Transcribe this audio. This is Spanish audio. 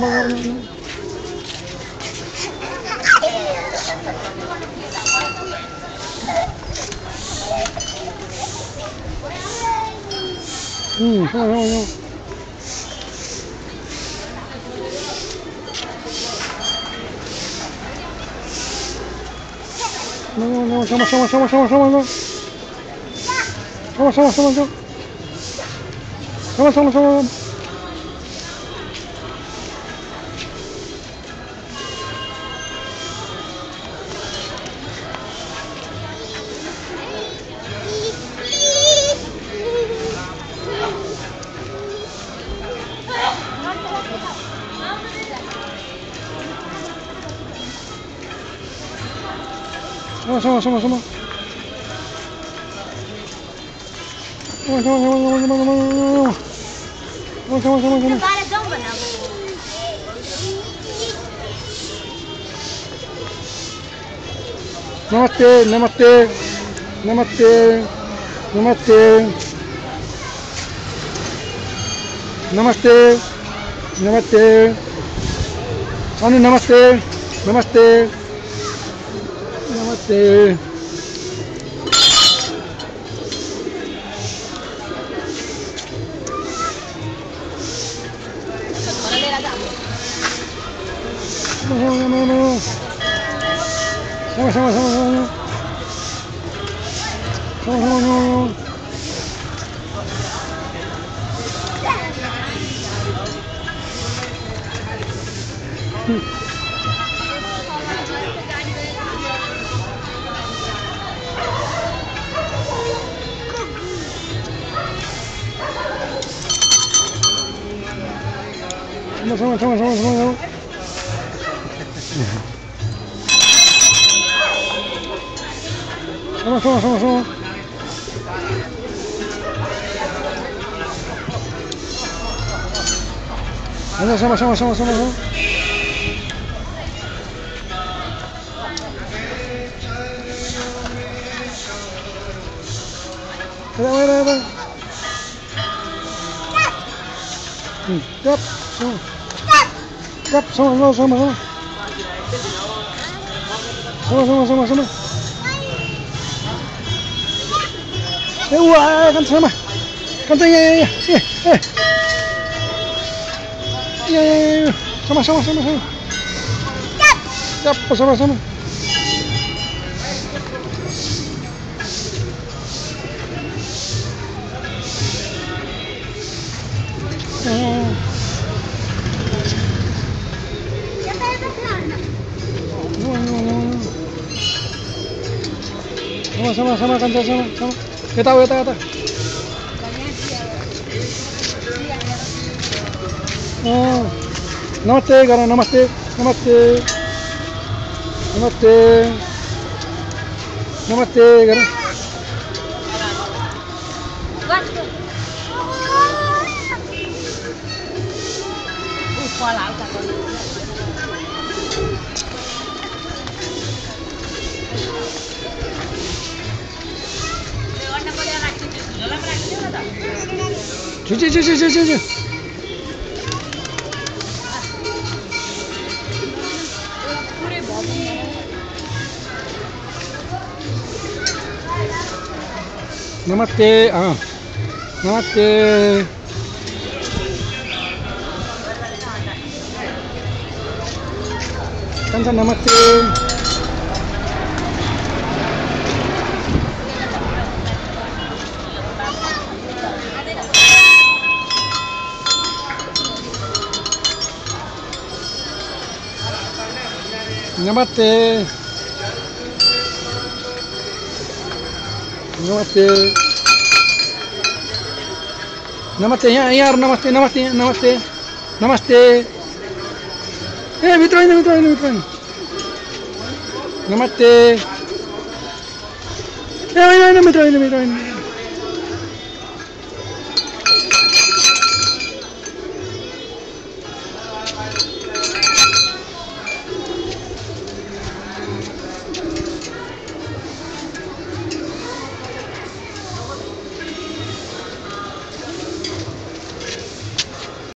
嗯，行了，行了，行了，行了，行了，行了，行了，行了，行了，行了，行了，行了，行了，行了，行了。Vamos, vamos, vamos, vamos. Vamos, vamos, vamos, vamos, vamos, vamos. Vamos, vamos, vamos, vamos. Namaste, namaste, namaste, namaste, namaste, namaste, namaste, namaste. 頑張って。もうもうもうしゃましゃましゃましゃましゃましゃま什么什么什么什么什么什么。什么什么什么什么。什么什么什么什么什么什么。来来来来，嗯，来，行。Yap, sama sama sama sama. Sama sama sama sama. Eh, wah, kan sama. Kan ya ya ya. Ya, eh. Ya ya ya. Sama sama sama sama. Yap, sama sama. sama sama sama kanca sama sama kita kita kita नमस्ते गर नमस्ते नमस्ते नमस्ते नमस्ते गर Kuala Utara. 저기 저기 저기 저기 나마떼 아 나마떼 깐산 나마떼 Llámate. Namaste. Namaste, ya, ya, namaste, namaste, namaste. Namaste. Eh, mitra ini, mitra ini, mitra ini. Namaste. Eh, ini, ini, mitra ini, mitra ini.